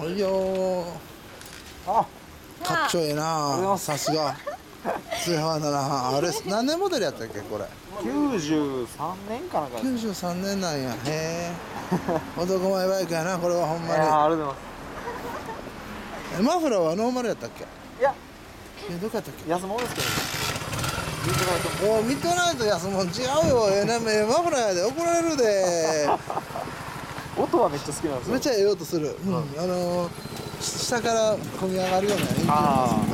おいよあ。かっちょええなます。さすが。通販だなあれ何年モデルやったっけこれ？93年かなんか。です93年なんや。へえ 男前バイクやなこれはほんいやーまありがとうございまにえマフラーはノーマルやったっけ？すいや。えどこやったっけ？安物ですけどね。見てないとおいミッドナイト安もん違うよ。ええなええマフラーやで。怒られるで音はめっちゃ好きなんですよめっちゃええ音する、うん。あのー下から込み上がるような演技あーするから